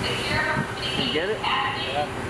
You get it? Yeah.